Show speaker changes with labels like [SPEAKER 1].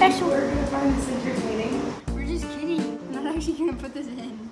[SPEAKER 1] special.
[SPEAKER 2] We're gonna find this entertaining.
[SPEAKER 1] We're just kidding. I'm not actually gonna put this in.